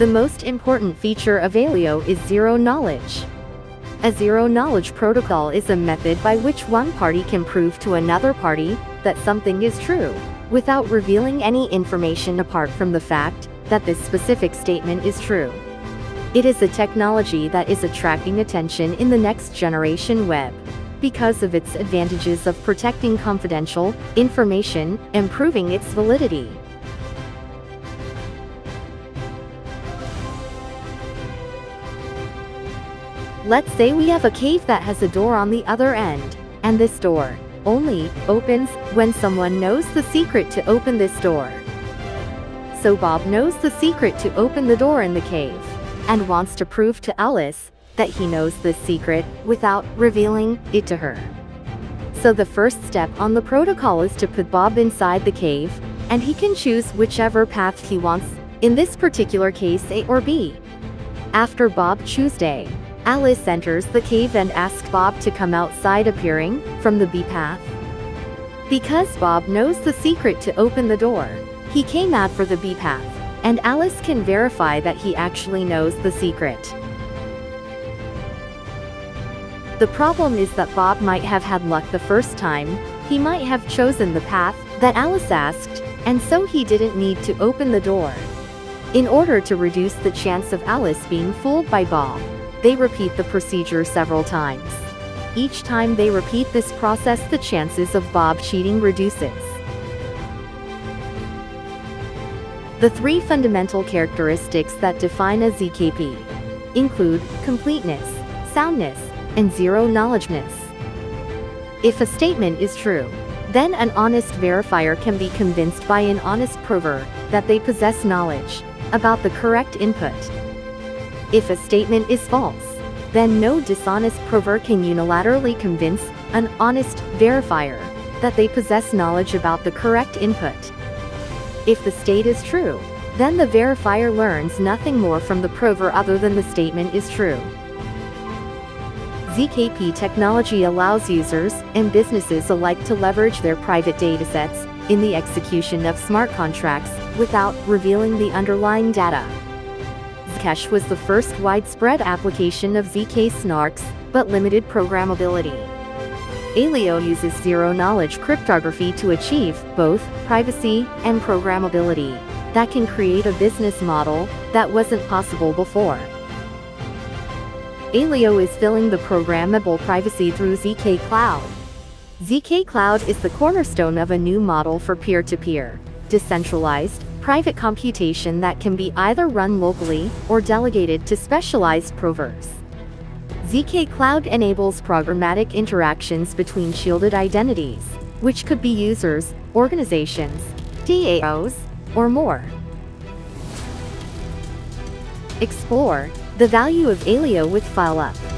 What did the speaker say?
The most important feature of Aleo is zero knowledge. A zero-knowledge protocol is a method by which one party can prove to another party that something is true, without revealing any information apart from the fact that this specific statement is true. It is a technology that is attracting attention in the next generation web because of its advantages of protecting confidential information and proving its validity. Let's say we have a cave that has a door on the other end, and this door only opens when someone knows the secret to open this door. So Bob knows the secret to open the door in the cave, and wants to prove to Alice that he knows this secret without revealing it to her. So the first step on the protocol is to put Bob inside the cave, and he can choose whichever path he wants, in this particular case A or B. After Bob chooses A, Alice enters the cave and asks Bob to come outside appearing from the B path. Because Bob knows the secret to open the door, he came out for the B path, and Alice can verify that he actually knows the secret. The problem is that Bob might have had luck the first time, he might have chosen the path that Alice asked, and so he didn't need to open the door. In order to reduce the chance of Alice being fooled by Bob, they repeat the procedure several times. Each time they repeat this process the chances of Bob cheating reduces. The three fundamental characteristics that define a ZKP include completeness, soundness, and zero-knowledgeness. If a statement is true, then an honest verifier can be convinced by an honest prover that they possess knowledge about the correct input. If a statement is false, then no dishonest prover can unilaterally convince an honest verifier that they possess knowledge about the correct input. If the state is true, then the verifier learns nothing more from the prover other than the statement is true. ZKP technology allows users and businesses alike to leverage their private datasets in the execution of smart contracts without revealing the underlying data. Zcash was the first widespread application of ZK snarks, but limited programmability. Aleo uses zero-knowledge cryptography to achieve both privacy and programmability that can create a business model that wasn't possible before. Aleo is filling the programmable privacy through ZK Cloud. ZK Cloud is the cornerstone of a new model for peer-to-peer, -peer, decentralized, private computation that can be either run locally or delegated to specialized provers. ZK Cloud enables programmatic interactions between shielded identities, which could be users, organizations, DAOs, or more. Explore the value of Aleo with FileUp.